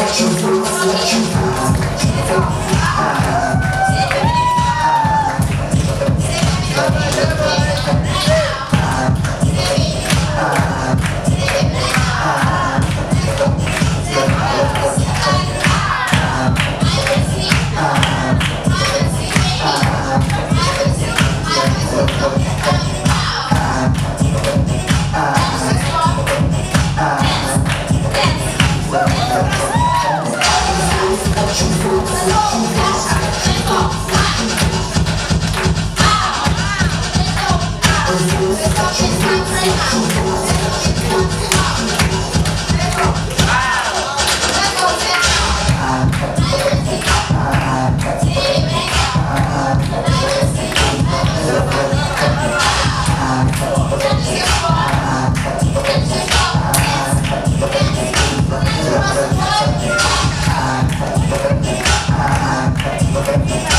forte eu vou. Música